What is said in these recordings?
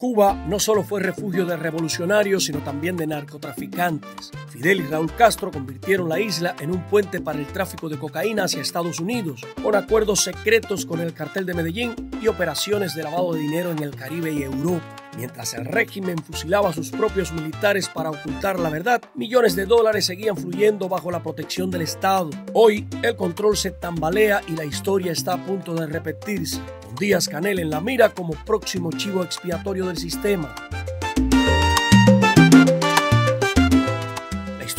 Cuba no solo fue refugio de revolucionarios, sino también de narcotraficantes. Fidel y Raúl Castro convirtieron la isla en un puente para el tráfico de cocaína hacia Estados Unidos, con acuerdos secretos con el cartel de Medellín y operaciones de lavado de dinero en el Caribe y Europa. Mientras el régimen fusilaba a sus propios militares para ocultar la verdad, millones de dólares seguían fluyendo bajo la protección del Estado. Hoy el control se tambalea y la historia está a punto de repetirse. Díaz Canel en la mira como próximo chivo expiatorio del sistema.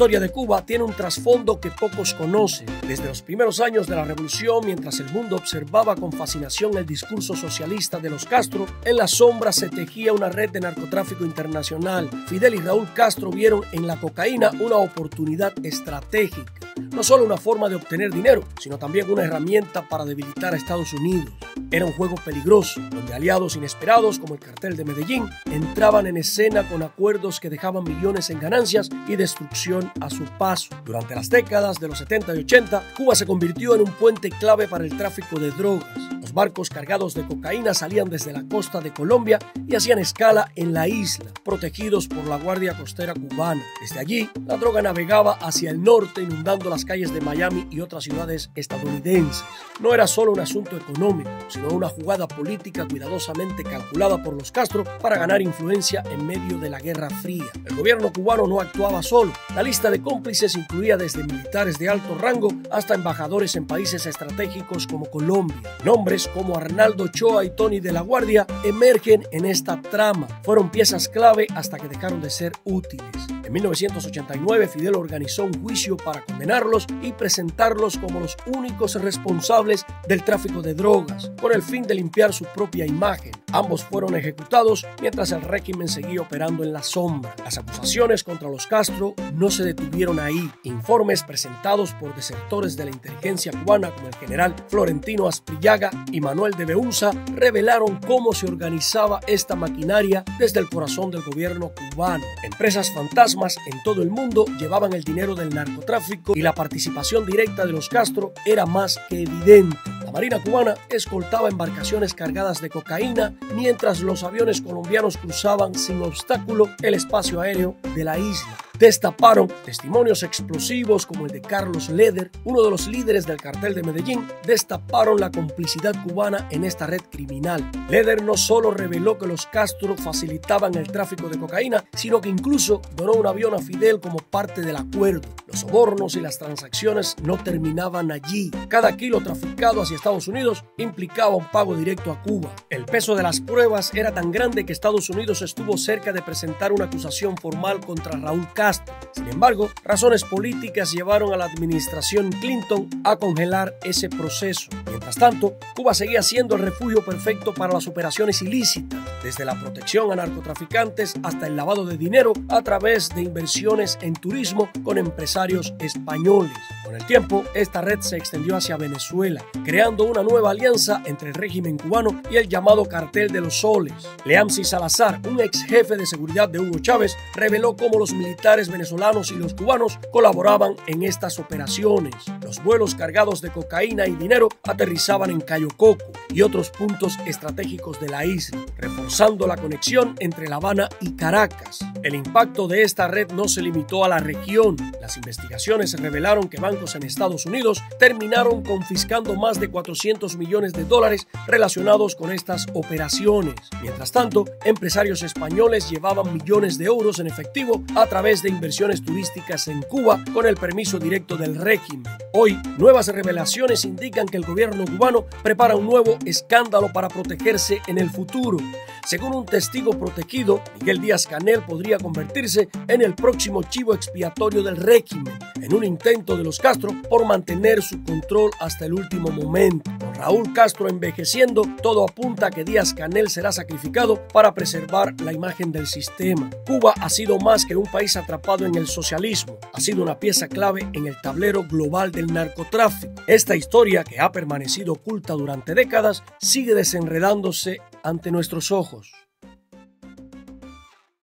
Historia de Cuba tiene un trasfondo que pocos conocen. Desde los primeros años de la revolución, mientras el mundo observaba con fascinación el discurso socialista de los Castro, en la sombra se tejía una red de narcotráfico internacional. Fidel y Raúl Castro vieron en la cocaína una oportunidad estratégica no solo una forma de obtener dinero, sino también una herramienta para debilitar a Estados Unidos. Era un juego peligroso, donde aliados inesperados como el cartel de Medellín entraban en escena con acuerdos que dejaban millones en ganancias y destrucción a su paso. Durante las décadas de los 70 y 80, Cuba se convirtió en un puente clave para el tráfico de drogas. Los barcos cargados de cocaína salían desde la costa de Colombia y hacían escala en la isla, protegidos por la Guardia Costera cubana. Desde allí, la droga navegaba hacia el norte, inundando las calles de Miami y otras ciudades estadounidenses. No era solo un asunto económico, sino una jugada política cuidadosamente calculada por los Castro para ganar influencia en medio de la Guerra Fría. El gobierno cubano no actuaba solo. La lista de cómplices incluía desde militares de alto rango hasta embajadores en países estratégicos como Colombia. Nombres como Arnaldo Choa y Tony de la Guardia emergen en esta trama. Fueron piezas clave hasta que dejaron de ser útiles. En 1989 Fidel organizó un juicio para condenarlos y presentarlos como los únicos responsables del tráfico de drogas, con el fin de limpiar su propia imagen. Ambos fueron ejecutados mientras el régimen seguía operando en la sombra. Las acusaciones contra los Castro no se detuvieron ahí. Informes presentados por desertores de la inteligencia cubana como el general Florentino Asprillaga y Manuel de Beunza revelaron cómo se organizaba esta maquinaria desde el corazón del gobierno cubano. Empresas fantasmas en todo el mundo llevaban el dinero del narcotráfico y la participación directa de los Castro era más que evidente. La Marina cubana escoltaba embarcaciones cargadas de cocaína mientras los aviones colombianos cruzaban sin obstáculo el espacio aéreo de la isla destaparon testimonios explosivos como el de Carlos Leder, uno de los líderes del cartel de Medellín, destaparon la complicidad cubana en esta red criminal. Leder no solo reveló que los Castro facilitaban el tráfico de cocaína, sino que incluso donó un avión a Fidel como parte del acuerdo. Los sobornos y las transacciones no terminaban allí. Cada kilo traficado hacia Estados Unidos implicaba un pago directo a Cuba. El peso de las pruebas era tan grande que Estados Unidos estuvo cerca de presentar una acusación formal contra Raúl Castro sin embargo, razones políticas llevaron a la administración Clinton a congelar ese proceso. Mientras tanto, Cuba seguía siendo el refugio perfecto para las operaciones ilícitas, desde la protección a narcotraficantes hasta el lavado de dinero a través de inversiones en turismo con españoles. Con el tiempo, esta red se extendió hacia Venezuela, creando una nueva alianza entre el régimen cubano y el llamado Cartel de los Soles. Leamsi Salazar, un ex jefe de seguridad de Hugo Chávez, reveló cómo los militares venezolanos y los cubanos colaboraban en estas operaciones. Los vuelos cargados de cocaína y dinero aterrizaban en Cayo Coco y otros puntos estratégicos de la isla, reforzando la conexión entre La Habana y Caracas. El impacto de esta red no se limitó a la región. Las investigaciones revelaron que bancos en Estados Unidos terminaron confiscando más de 400 millones de dólares relacionados con estas operaciones. Mientras tanto, empresarios españoles llevaban millones de euros en efectivo a través de inversiones turísticas en Cuba con el permiso directo del régimen. Hoy, nuevas revelaciones indican que el gobierno cubano prepara un nuevo escándalo para protegerse en el futuro. Según un testigo protegido, Miguel Díaz Canel podría convertirse en el próximo chivo expiatorio del régimen, en un intento de los Castro por mantener su control hasta el último momento. Con Raúl Castro envejeciendo, todo apunta a que Díaz Canel será sacrificado para preservar la imagen del sistema. Cuba ha sido más que un país atrapado en el socialismo, ha sido una pieza clave en el tablero global del narcotráfico. Esta historia, que ha permanecido oculta durante décadas, sigue desenredándose ante nuestros ojos.